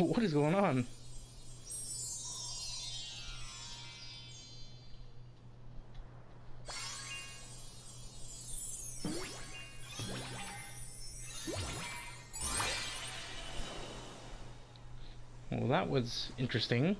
what is going on? Well, that was interesting.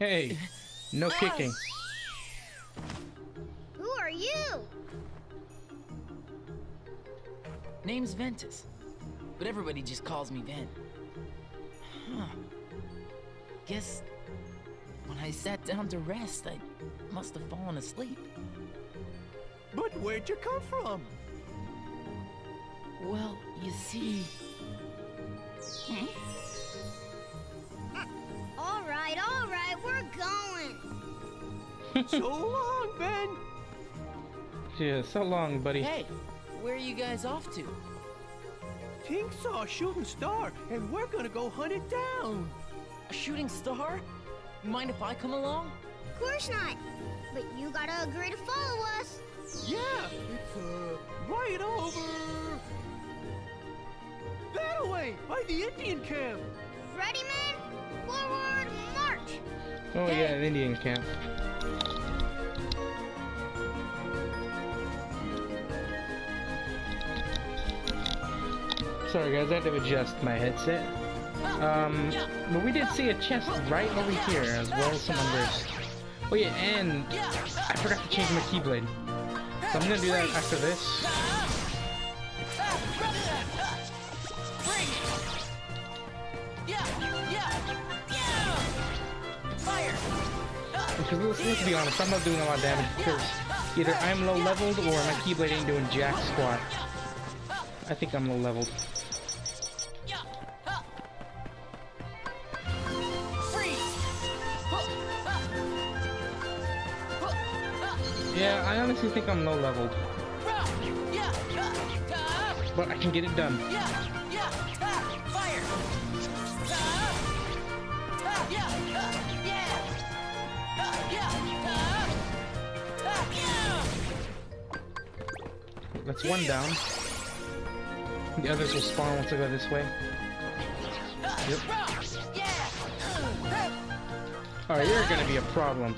Hey, no kicking. Who are you? Name's Ventus, but everybody just calls me Ven. Huh. Guess when I sat down to rest, I must have fallen asleep. But where'd you come from? Well, you see, All so long, Ven. Yeah, so long, buddy. hey, where are you guys off to? Tink saw a shooting star, and we're gonna go hunt it down. A shooting star? Mind if I come along? Of course not. But you gotta agree to follow us. Yeah, it's uh right over that way by the Indian camp. Ready, men? Forward, march. Oh Hey. yeah, an Indian camp. Sorry guys, I had to adjust my headset. Um, but we did see a chest right over here, as well as some others. Oh yeah, and I forgot to change my keyblade. So I'm gonna do that after this. Because let's, be honest, I'm not doing a lot of damage because either I'm low leveled or my keyblade ain't doing jack squat. I think I'm low leveled. Yeah, I honestly think I'm low leveled, but I can get it done. That's one down. The others will spawn once I go this way. Yep. Alright, you're gonna be a problem.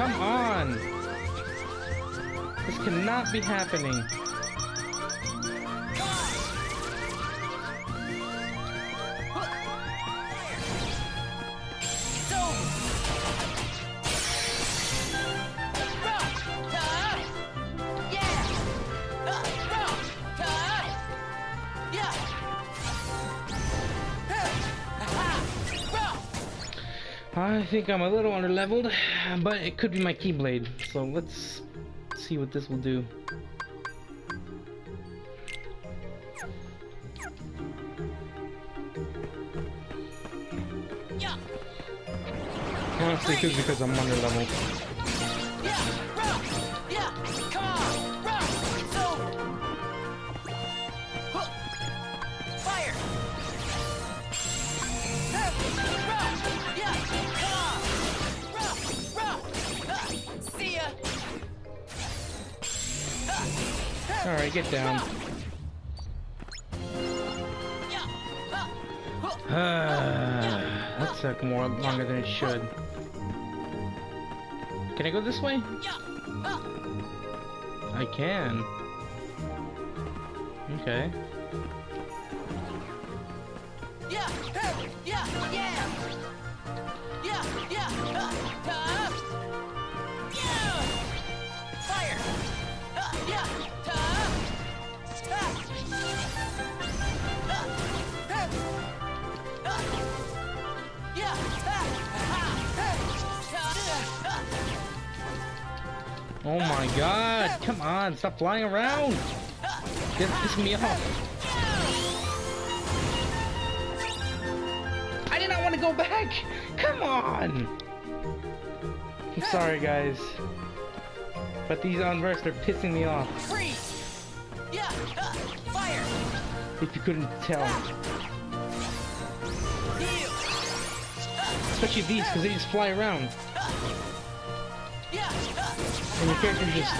Come on. This cannot be happening. I think I'm a little under leveled, but it could be my keyblade. So let's see what this will do. Honestly, it could be because I'm under leveled. Get down. that took more longer than it should. Can I go this way? I can. Okay. My god, come on, stop flying around! This pissing me off. I did not want to go back! Come on! I'm sorry guys. But these unversed are pissing me off. freeze. Yeah, uh, fire. If you couldn't tell. Especially these, because they just fly around. And your characters just,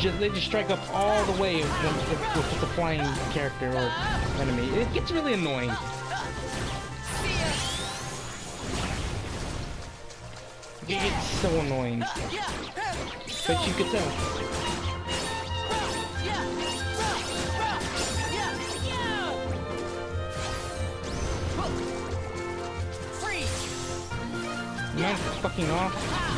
just they just strike up all the way with, just flying character or enemy. It gets really annoying. See ya. It gets so annoying. But you could tell. Man, fucking off.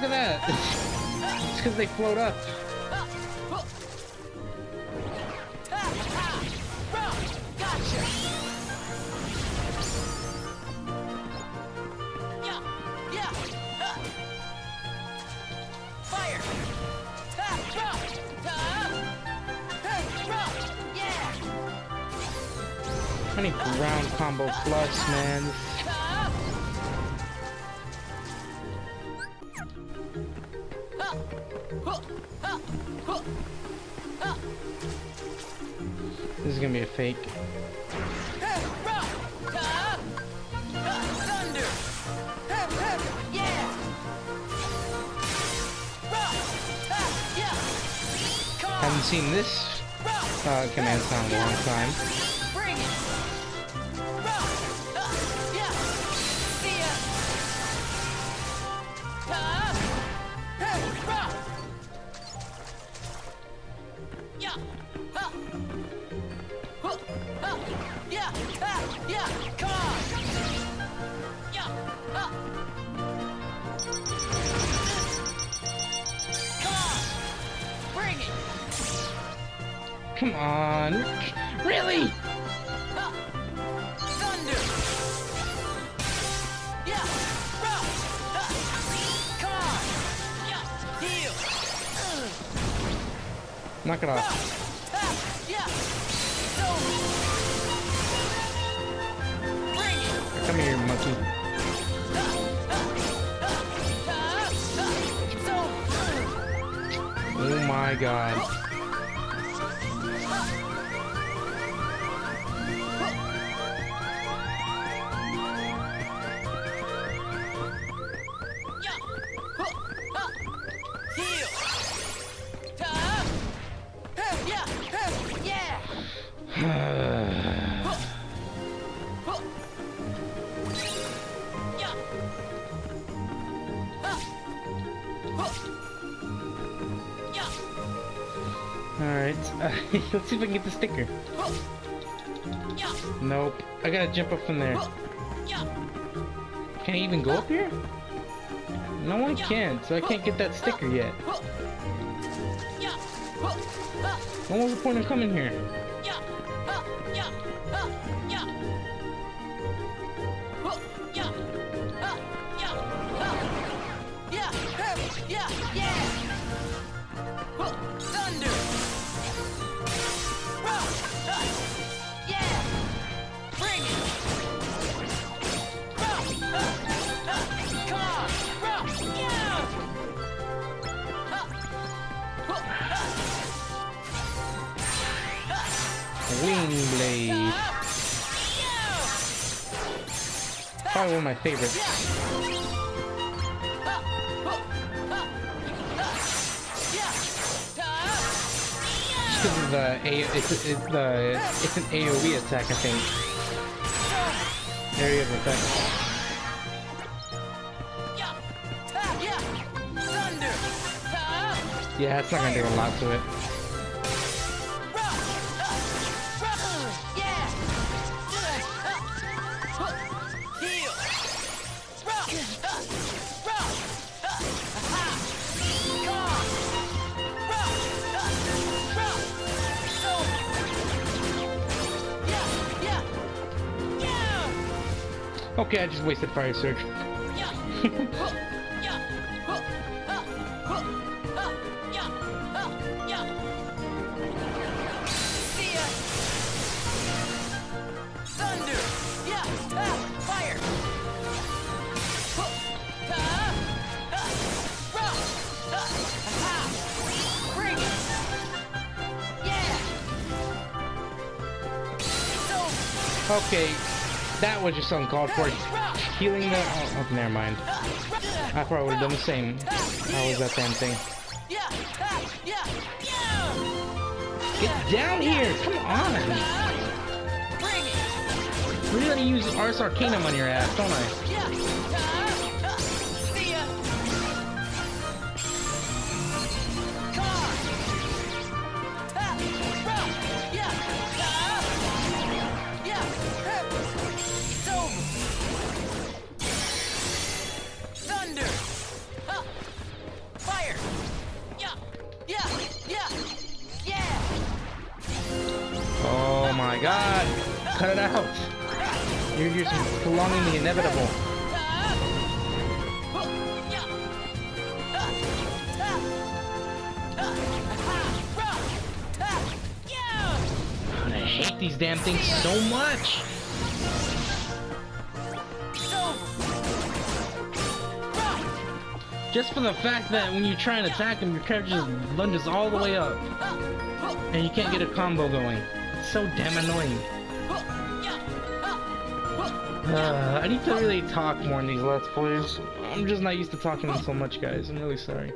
Look at that. it's because they float up. I need ground combo plus, man. This is gonna be a fake. Haven't seen this uh, command sound in a long time. let's see if I can get the sticker. Nope. I gotta jump up from there. Can I even go up here? No, I can't, so I can't get that sticker yet. What was the point of coming here? It's an AoE attack, I think. Area of effect. Yeah, it's not gonna do a lot to it. Okay, I just wasted fire surge. Thunder! Yeah! Fire! Rock! Aha! Bring it! Yeah! Okay, that was just uncalled for. Healing the. Oh, oh, never mind. I probably would have done the same. How was that damn thing? Get down here! Come on! Really gonna use Ars Arcanum on your ass, don't I? Prolonging the inevitable. I hate these damn things so much! Just for the fact that when you try and attack him, your character just lunges all the way up. And you can't get a combo going. It's so damn annoying. Uh, I need to really talk more in these Let's Plays. I'm just not used to talking so much, guys. I'm really sorry.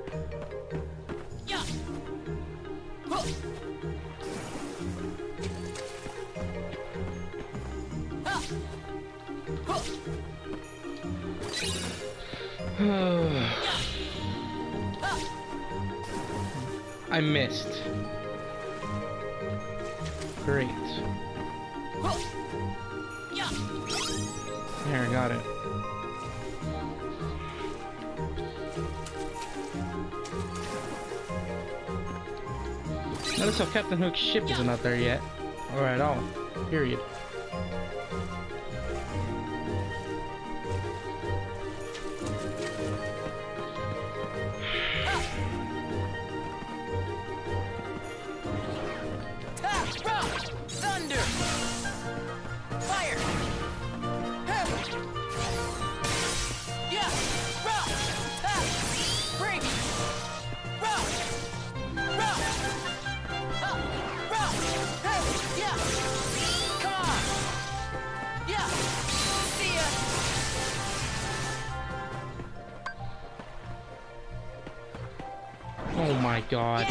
I missed. Great. Got it. Notice how Captain Hook's ship isn't out there yet. Or at all. Period. Yeah!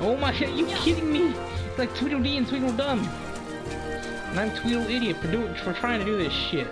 Oh my god, you kidding me? It's like Tweedledee and Tweedledum. And I'm Tweedle idiot for doing for trying to do this shit.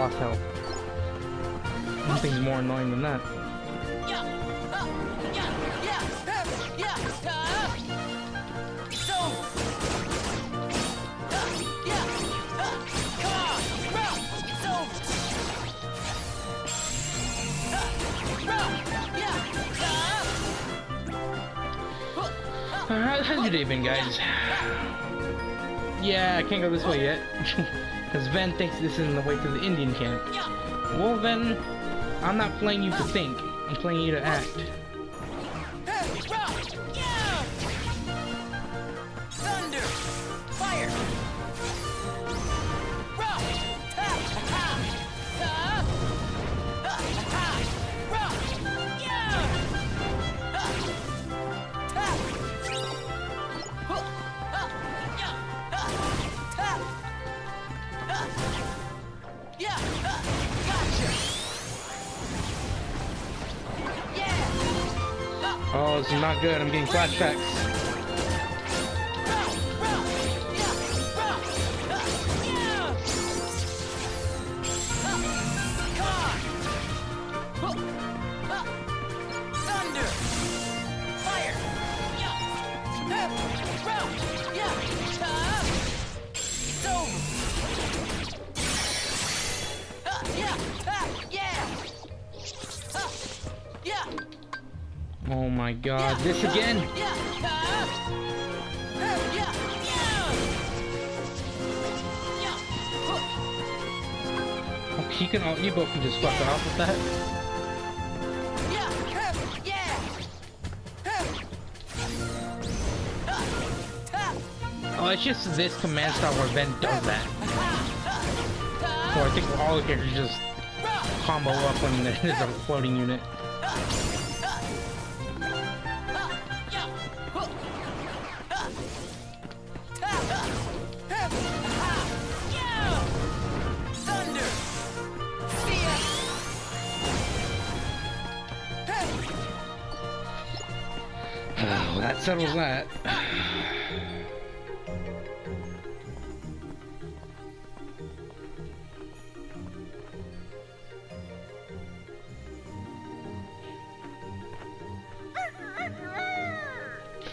Lost health. Nothing's more annoying than that. How's your day been, guys? Yeah, I can't go this way yet. Because Ven thinks this isn't the way to the Indian camp. Well, then, I'm not playing you to think. I'm playing you to act. Off with that. Oh, it's just this command style where Ven does that. Or I think all the characters just combo up when there's a floating unit. Settles that.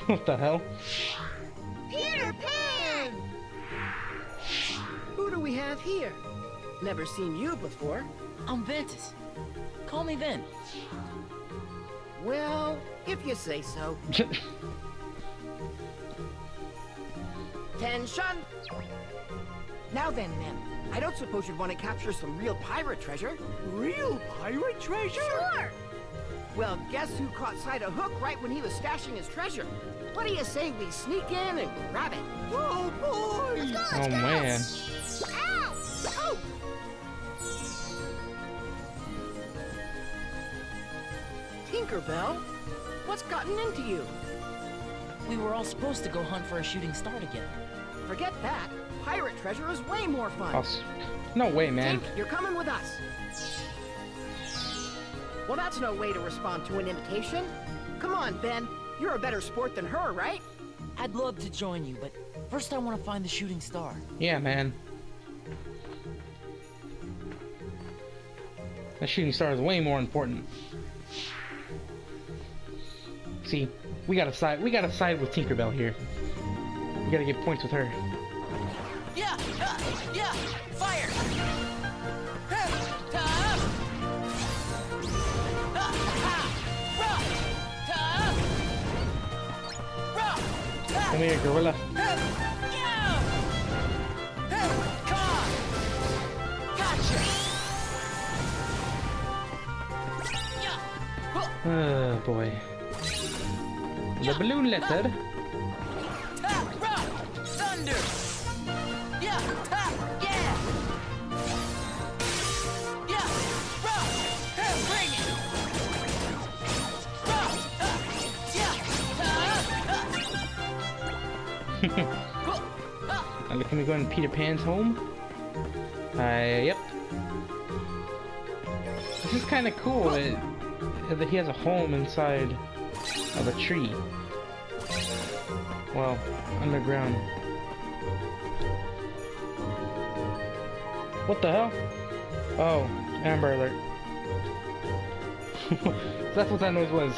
What the hell? Peter Pan! Who do we have here? Never seen you before. I'm Ventus. Call me Ven. Well, if you say so. Tension! Now then, men. I don't suppose you'd want to capture some real pirate treasure. Real pirate treasure? Sure! Well, guess who caught sight of Hook right when he was stashing his treasure? What do you say we sneak in and grab it? Oh boy! Let's go, let's oh go! man. Tinkerbell? What's gotten into you? We were all supposed to go hunt for a shooting star together. Forget that. Pirate treasure is way more fun. I'll No way, man. Tink, you're coming with us. Well, that's no way to respond to an invitation. Come on, Ven. You're a better sport than her, right? I'd love to join you, but first I want to find the shooting star. Yeah, man. That shooting star is way more important. See, we gotta side. We gotta side with Tinkerbell here. We gotta get points with her. Yeah! Uh, yeah! Fire! Ha, ta, ha, ha, rock, ta, rock, ta, Come here, gorilla. ha, yeah! Ha, con, gotcha! Oh boy. The balloon letter. ta, rock, thunder! Yeah! Ta, yeah! Yeah! Rock! Ha, bring it! Rock! Ha, yeah! Ta, ha, huh, ha. Can we go in Peter Pan's home? Uh, yep. This is kind of cool that, that he has a home inside of a tree. Well, underground. What the hell? Oh, Amber Alert. That's what that noise was.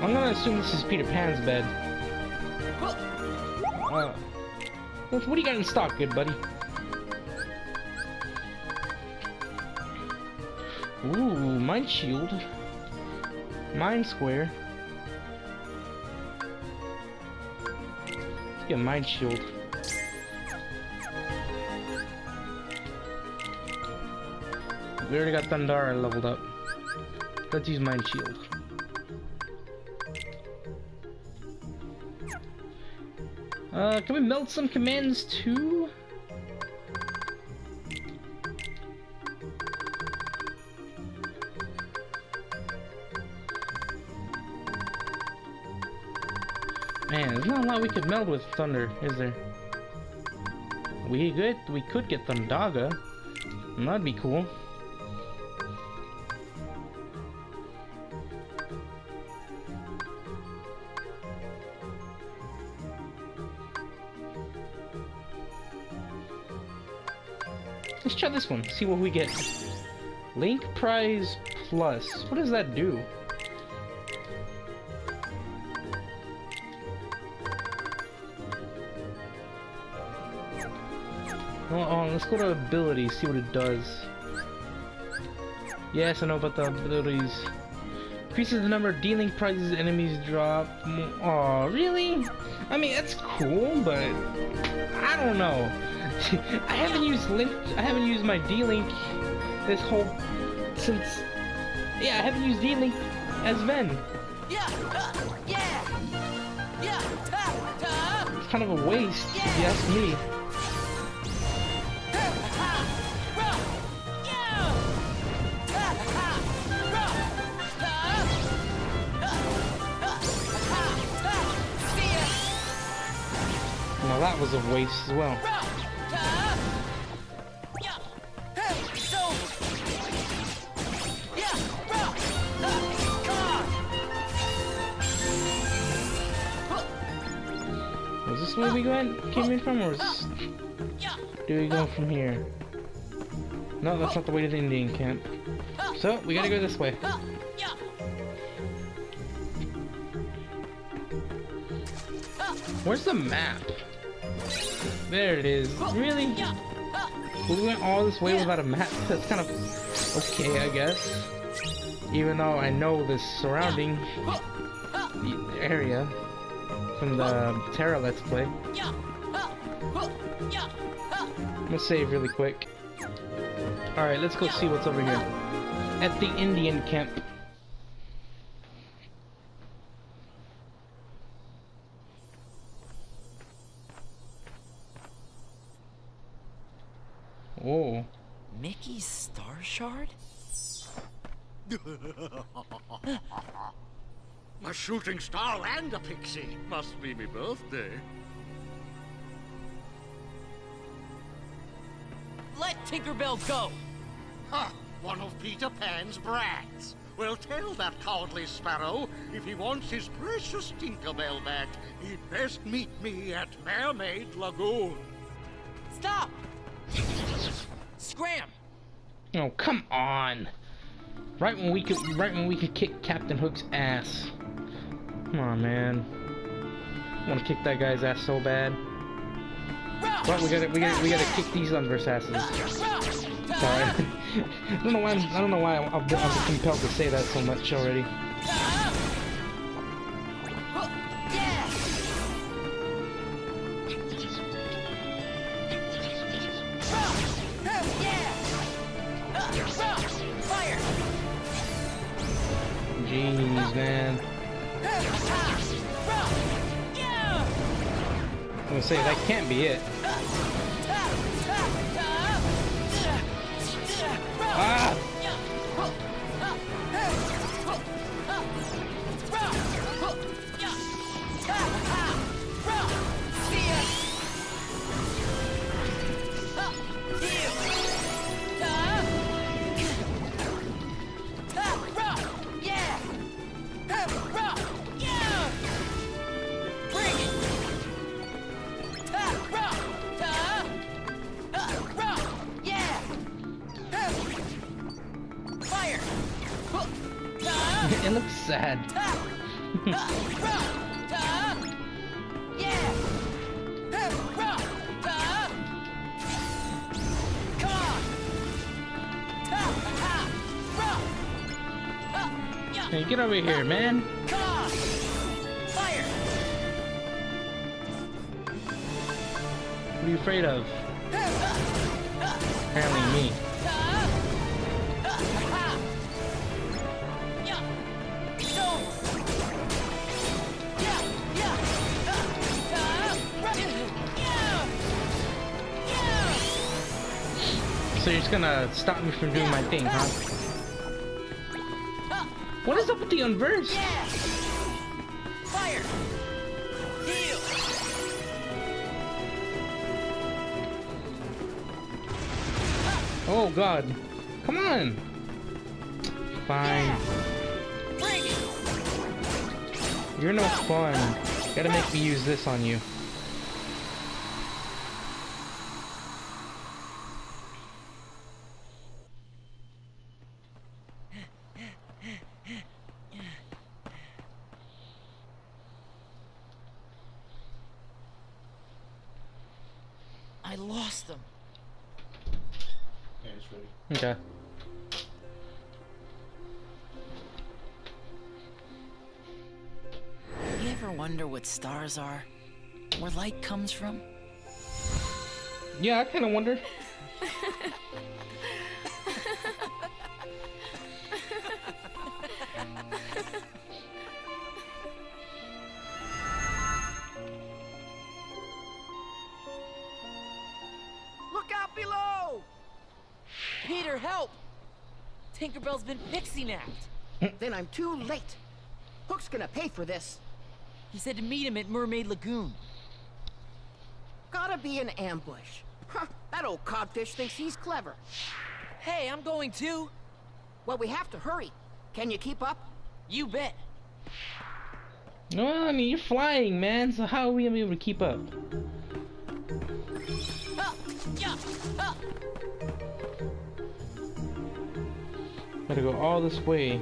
I'm gonna assume this is Peter Pan's bed. Uh, what do you got in stock, good buddy? Ooh, Mind Shield. Mind Square. Let's get Mind Shield. we already got Thundara leveled up. Let's use Mind Shield. Uh, can we melt some commands too? We could meld with Thunder, is there? We could, we could get Thundaga. That'd be cool. Let's try this one, see what we get. Link Prize Plus. What does that do? Oh, oh, let's go to abilities, see what it does. Yes, I know about the abilities. Increases the number of D-Link prizes enemies drop. Oh, really? I mean, that's cool, but I don't know. I haven't used link. I haven't used my D-Link this whole since. Yeah, I haven't used D-Link as Ven. Yeah, uh, yeah, yeah, ta, ta, It's kind of a waste, if you ask me. Was a waste as well. Was this where we went, came in from, or yeah, do we go from here? No, that's not the way to the Indian camp. So, we gotta go this way. Where's the map? There it is. Really? We went all this way without a map? That's kind of okay, I guess. Even though I know the surrounding the area from the Terra Let's Play. I'm gonna save really quick. Alright, let's go see what's over here. At the Indian camp. Oh. Mickey's Star Shard? A shooting star and a pixie. Must be my birthday. Let Tinkerbell go! Ha! One of Peter Pan's brats. Well, tell that cowardly sparrow if he wants his precious Tinkerbell back, he'd best meet me at Mermaid Lagoon. Stop! Scram! Oh, come on. Right when we could right when we could kick Captain Hook's ass. Come on, man. I want to kick that guy's ass so bad. But we gotta we gotta we gotta kick these Unverse asses. Sorry. I don't know why I'm, I don't know why I'm, I'm, I'm compelled to say that so much already. Man. I'm gonna say that can't be it. Sad. Yeah! Come on! Hey, get over here, man. Fire! What are you afraid of? Apparently me. So you're just gonna stop me from doing my thing, huh? What is up with the unverse? Yeah! Fire! Oh god. Come on. Fine. You're no fun. Gotta make me use this on you. Stars are? Where light comes from? Yeah, I kinda wonder. Look out below! Peter, help! Tinkerbell's been pixie napped. Hmm. Then I'm too late. Hook's gonna pay for this. He said to meet him at Mermaid Lagoon. Gotta be an ambush. Huh, that old codfish thinks he's clever. Hey, I'm going too. Well, we have to hurry. Can you keep up? You bet. No, I mean, you're flying, man, so how are we gonna be able to keep up? Huh, yeah, huh. Gotta go all this way.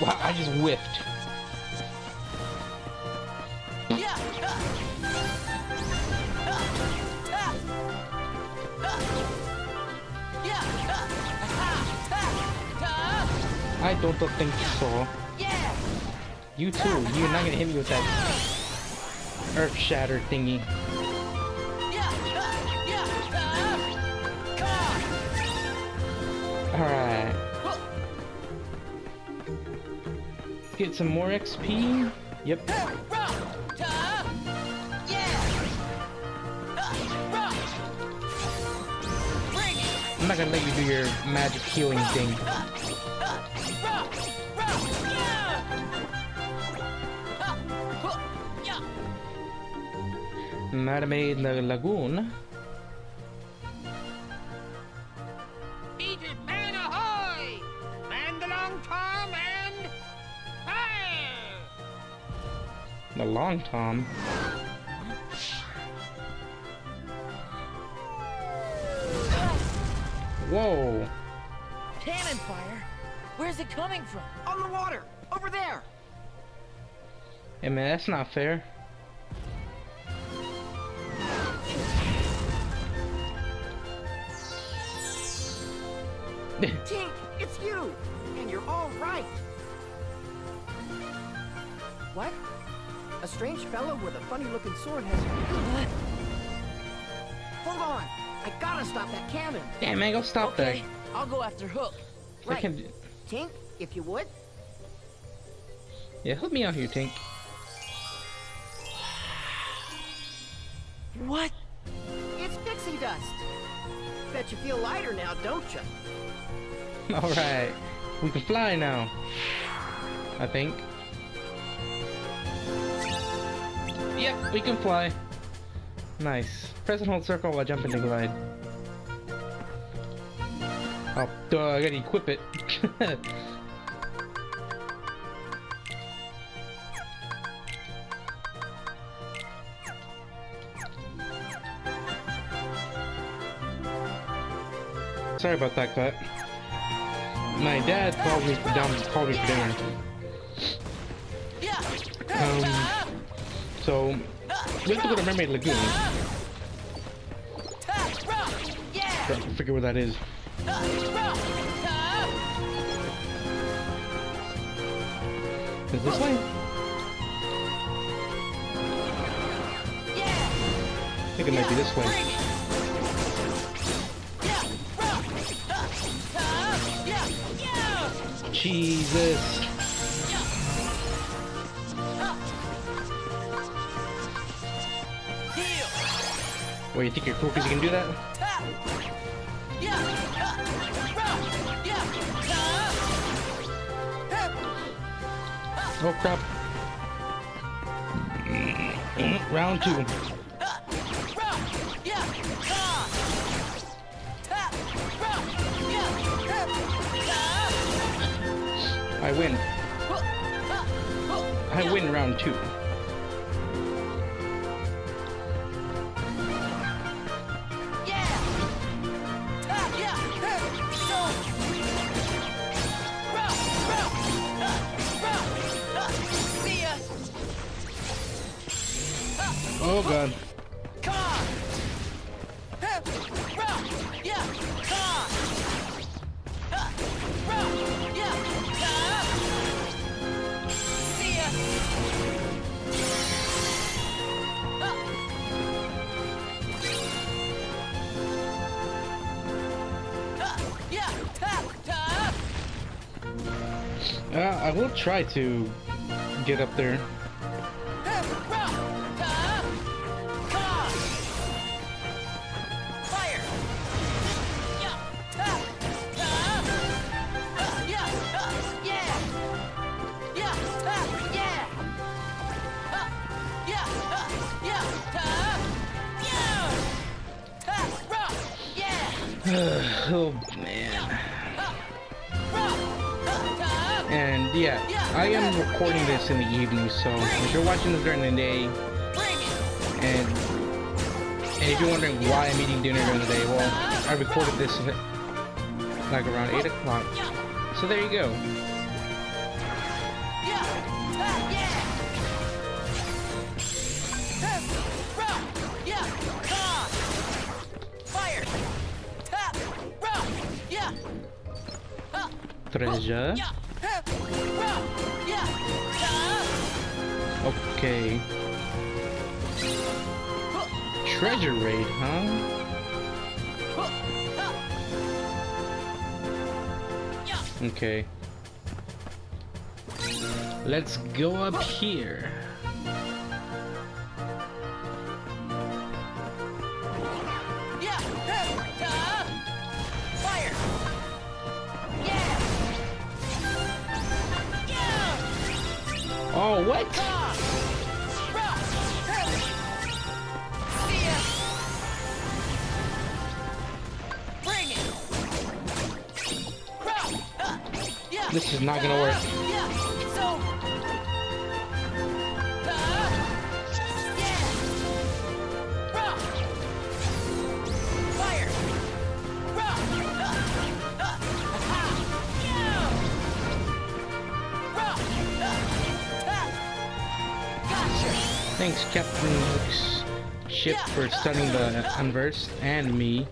Wow, I just whiffed. I don't think so. You too. You're not gonna hit me with that earth shatter thingy. Get some more XP. Yep. I'm not gonna let you do your magic healing thing. Mermaid La- Lagoon. The long Tom. Whoa. Cannon fire? Where's it coming from? On the water! Over there! Hey man, that's not fair. Tink, it's you! And you're all right! What? A strange fellow with a funny-looking sword has... Hold on! I gotta stop that cannon! Damn man, go stop Okay, I'll go after Hook. that. I Right. can... Tink, if you would. Yeah, help me out here, Tink. What? It's pixie dust! Bet you feel lighter now, don't you? Alright. We can fly now. I think. We can fly. Nice. Press and hold circle while jumping to glide. Oh, duh, I gotta equip it. Sorry about that cut. My dad called me for down called me for dinner. Yeah! Um, so we have to go to Mermaid Lagoon. Yeah! To figure where that is. Is this way? I think it might be this way. Bring What, you think you're cool because you can do that? Oh crap. Mm-hmm. Round two. I win. I win round two. Try to get up there. oh yeah, I am recording this in the evening, so if you're watching this during the day, and and if you're wondering why I'm eating dinner during the day, well, I recorded this like around 8 o'clock. So there you go. Treasure. Okay. Treasure raid, huh? Okay. Let's go up here. This is not gonna work. Thanks, Captain Hook's ship for stunning the Unversed and me.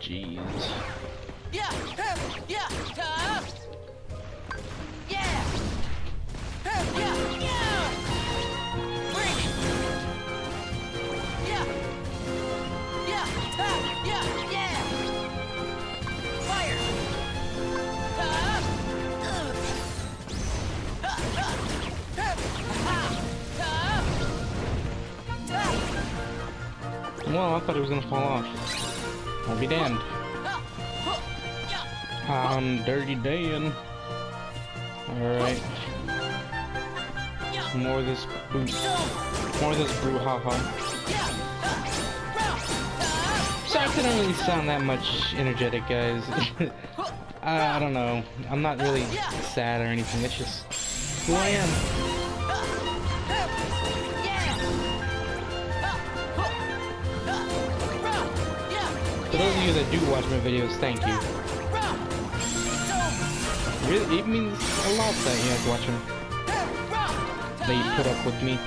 Jeez. Well, I thought it was gonna fall off. I'll be damned. I'm Dirty Dan. Alright. More of this boot. More of this brouhaha. Sorry I don't really sound that much energetic, guys. I, I don't know. I'm not really sad or anything. It's just who I am. For those of you that do watch my videos, thank you. Really, it means a lot that you guys watch them. That you put up with me.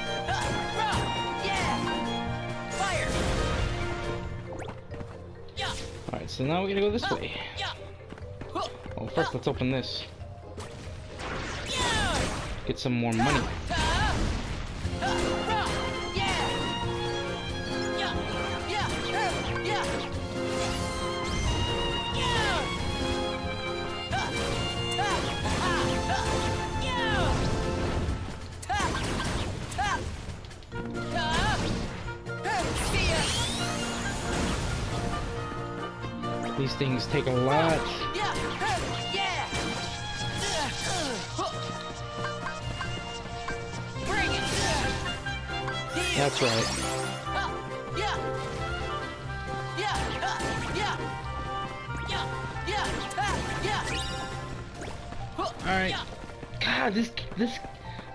Alright, so now we're gonna go this way. Well, first let's open this. Get some more money. Things take a lot. That's right. Yeah! Yeah! Yeah! Yeah! Yeah! Yeah! Alright. God, this this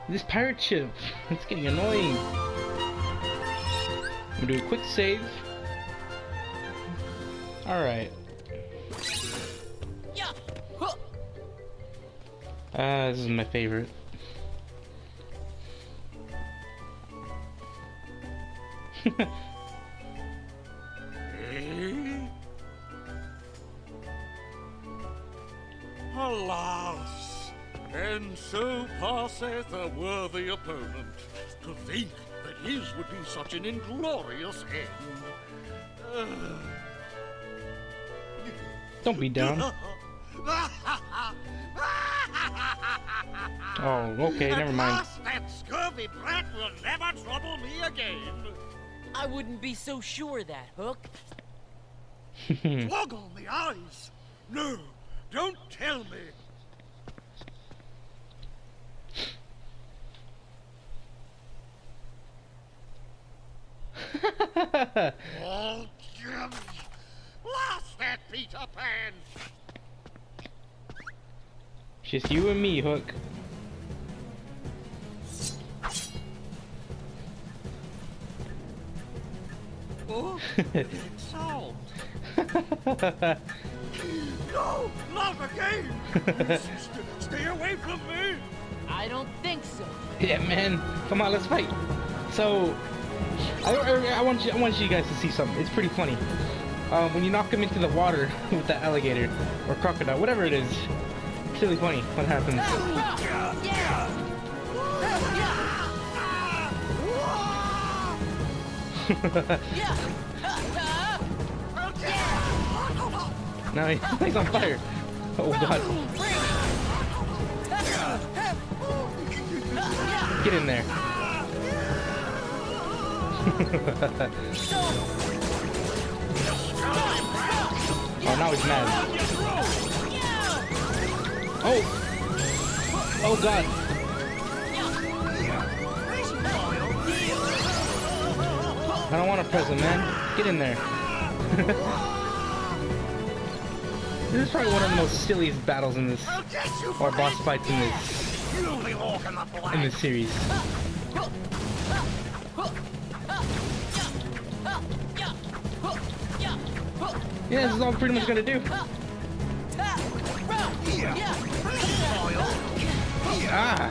this pirate ship. It's getting annoying. I'm gonna do a quick save. Alright. Uh, this is my favorite. Alas, and so passeth a worthy opponent. To think that his would be such an inglorious end. Uh, Don't be down. Oh, okay, never mind. that scurvy brat will never trouble me again. I wouldn't be so sure that, Hook. Log on the eyes. No, don't tell me. Oh, Jim. Lost that Peter Pan. Just you and me, Hook. Oh, it sound. No, not again. Stay away from me. I don't think so. yeah, man. Come on, let's fight. So, I, I, I want you, I want you guys to see something. It's pretty funny. Um, when you knock him into the water with that alligator or crocodile, whatever it is, really funny what happens. now he- he's on fire. Oh god, get in there. oh, now he's mad. Oh! Oh god. I don't want to press him, man. Get in there. this is probably one of the most silliest battles in this, or boss fights in this, in this series. Yeah, this is all I'm pretty much gonna do. Ah!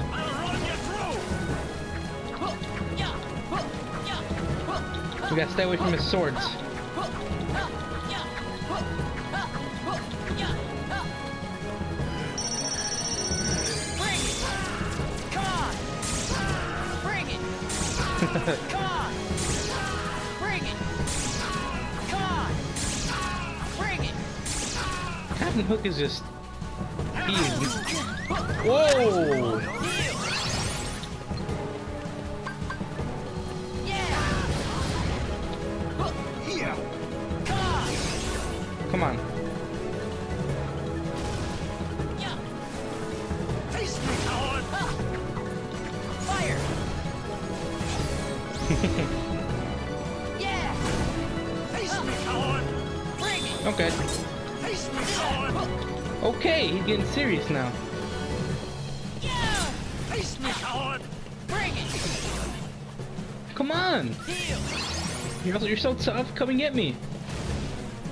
We gotta stay away from his swords. Captain Hook is just. He is. Whoa! Yeah! Come on! Come on. Face me, coward. Fire! yeah! Face me, coward. Bring it! Okay. Face me, coward. Okay, he's getting serious now. Yeah! Face me, coward. Bring it! Come on! You're, you're so tough. Come and get me.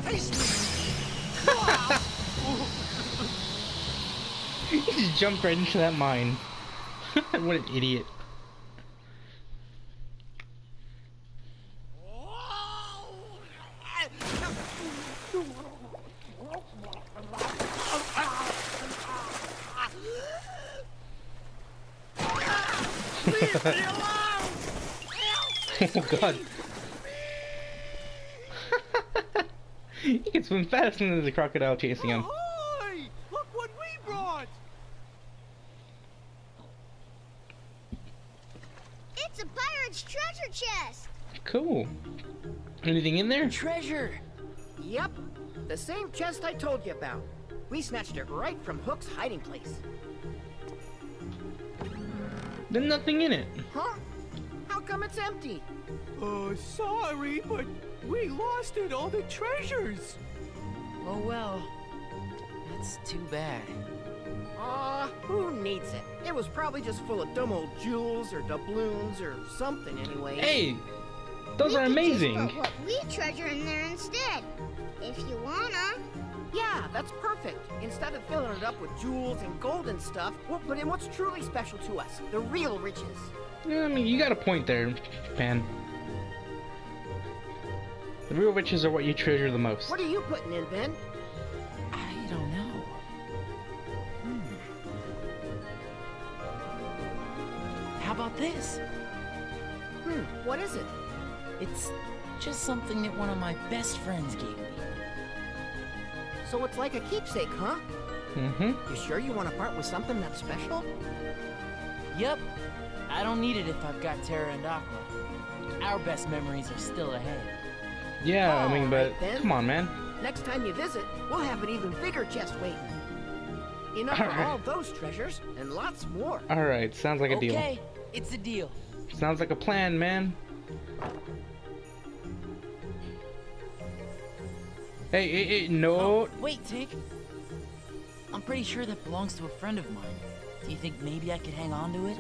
Face me. He just jumped right into that mine. what an idiot. Leave me alone. Oh god. he can swim faster than the crocodile chasing him. Ahoy! Look what we brought! It's a pirate's treasure chest. Cool. Anything in there? Treasure! Yep. The same chest I told you about. We snatched it right from Hook's hiding place. There's nothing in it. Huh? How come it's empty? Uh, sorry, but we lost it, all the treasures. Oh well. That's too bad. Aw, who needs it? It was probably just full of dumb old jewels or doubloons or something anyway. Hey, those we are could just amazing. put what we treasure in there instead. If you wanna. Yeah, that's perfect. Instead of filling it up with jewels and gold and stuff, we'll put in what's truly special to us. The real riches. Yeah, I mean, you got a point there, Pan. The real riches are what you treasure the most. What are you putting in, Ven? I don't know. Hmm. How about this? Hmm, what is it? It's just something that one of my best friends gave me. So it's like a keepsake, huh? Mm-hmm. You sure you want to part with something that's special? Yep. I don't need it if I've got Terra and Aqua. Our best memories are still ahead. Yeah, I mean, but then. come on, man. Next time you visit, we'll have an even bigger chest waiting. Enough for Alright. all those treasures and lots more. All right, sounds like a deal. Okay, it's a deal. Sounds like a plan, man. Hey, hey, hey, no. Oh, wait, Tink. I'm pretty sure that belongs to a friend of mine. Do you think maybe I could hang on to it?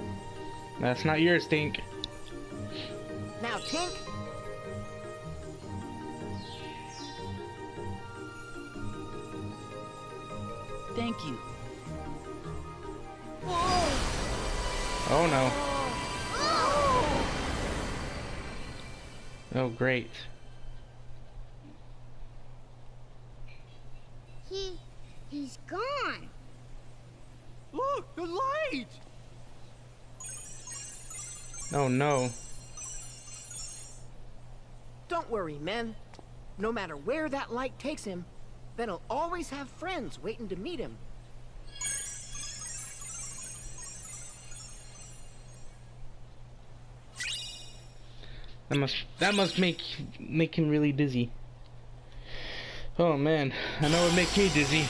That's not yours, Tink. Now, Tink, Thank you. Oh no. Oh great. He. he's gone. Look, the light! Oh no. don't worry, men. No matter where that light takes him, Ven will always have friends waiting to meet him. That must that must make make him really dizzy. Oh man, I know it would make me dizzy.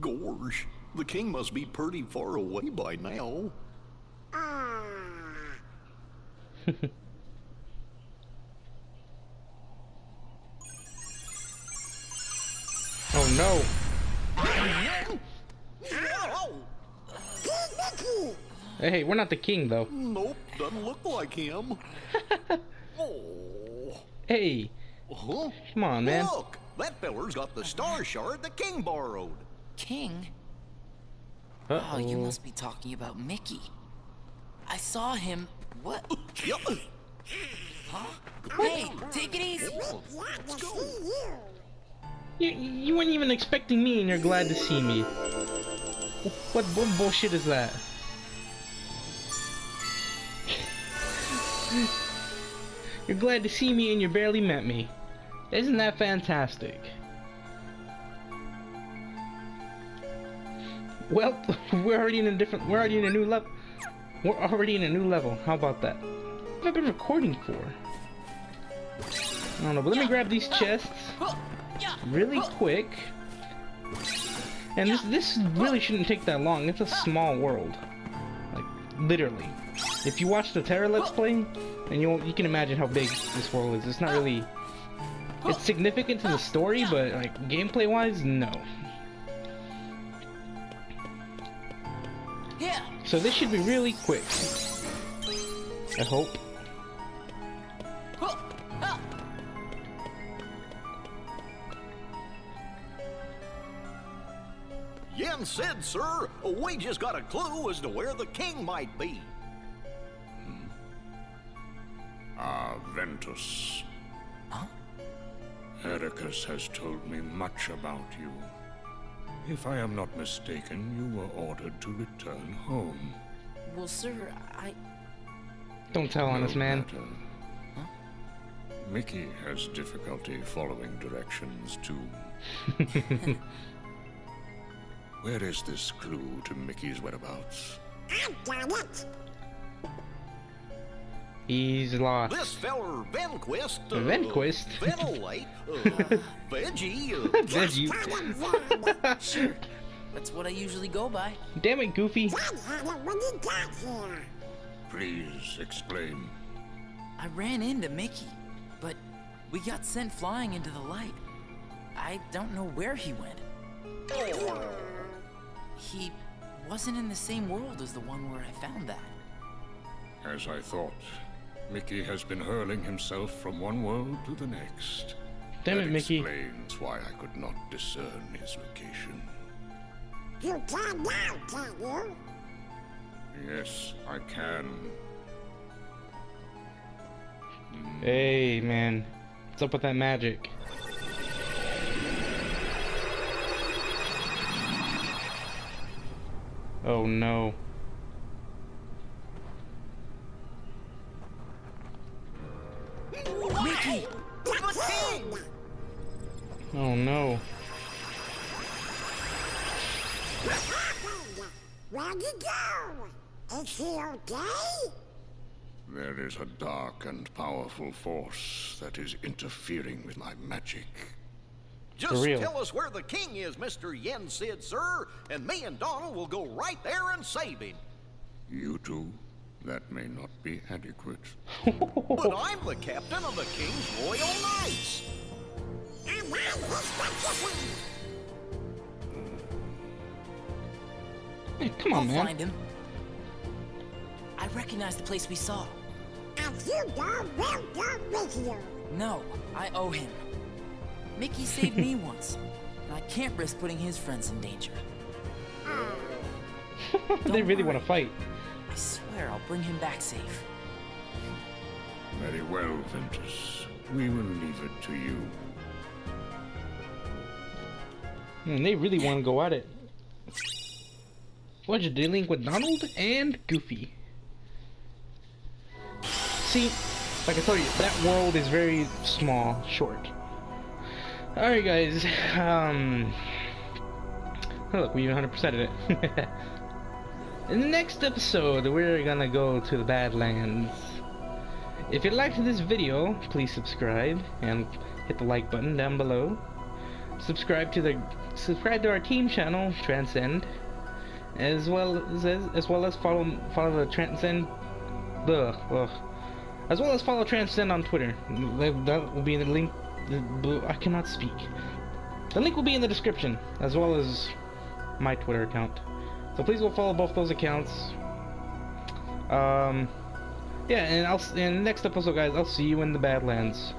Gorge, the king must be pretty far away by now. Ah. Oh no. Hey, we're not the king though. Nope, doesn't look like him. oh. Hey, Huh? come on, man. Look, that feller's got the star shard the king borrowed. King? Uh Oh, you must be talking about Mickey. I saw him. What? Yep. Hey, take it easy. You, you weren't even expecting me, and you're glad to see me. What, what bullshit is that? You're glad to see me, and you barely met me. Isn't that fantastic? Well, we're already in a different. We're already in a new level. We're already in a new level. How about that? What have I been recording for? I don't know, but let me grab these oh. chests oh. really oh. quick. And this this really shouldn't take that long. It's a small world, like literally. If you watch the Terra Let's Play, and you you can imagine how big this world is. It's not really. It's significant to the story, but like gameplay wise, no. Yeah. So this should be really quick. I hope. Yen Sid, sir, we just got a clue as to where the king might be. Ah, Ventus. Huh? Eraqus has told me much about you. If I am not mistaken, you were ordered to return home. Well, sir, I. Don't tell on No us, man. matter. Mickey has difficulty following directions, too. Where is this clue to Mickey's whereabouts? I got it. He's lost. This feller Venquist. Uh, Venquist? Ventilate. Uh, veggie. Uh, Veggie. Sure. That's what I usually go by. Damn it, Goofy. Dad had it when he got here. Please explain. I ran into Mickey, but we got sent flying into the light. I don't know where he went. He wasn't in the same world as the one where I found that. As I thought, Mickey has been hurling himself from one world to the next. Damn that it, Mickey. explains why I could not discern his location. You can now, can you? Yes, I can. Hmm. Hey, man. What's up with that magic? Oh no. Mickey! The king! Oh no. Where'd you go? Is he okay? There is a dark and powerful force that is interfering with my magic. Just tell us where the king is, Mr. Yen Sid, sir, and me and Donald will go right there and save him. You two? That may not be adequate. But I'm the captain of the King's Royal Knights. And I'm his magician. Hey, come I'll on, man. find him. I recognize the place we saw. And you go, we'll go with you. No, I owe him. Mickey saved me once, and I can't risk putting his friends in danger. Oh. they really want to fight. I swear I'll bring him back safe. Very well, Ventus. We will leave it to you. And they really want to go at it. What you're dealing with Donald and Goofy. See, like I told you, that world is very small, short. Alright guys, um... look, we even 100%ed it. In the next episode, we're gonna go to the Badlands. If you liked this video, please subscribe and hit the like button down below. Subscribe to the subscribe to our team channel, Transcend, as well as as well as follow follow the Transcend the ugh, as well as follow Transcend on Twitter. That will be in the link. I cannot speak. The link will be in the description, as well as my Twitter account. So please go follow both those accounts. Um, yeah, and I'll the next episode, guys, I'll see you in the Badlands.